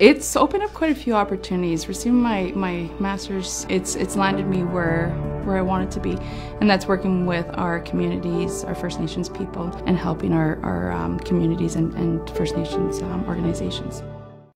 It's opened up quite a few opportunities. Receiving my, my master's, it's, it's landed me where, where I wanted to be, and that's working with our communities, our First Nations people, and helping our, our um, communities and, and First Nations um, organizations.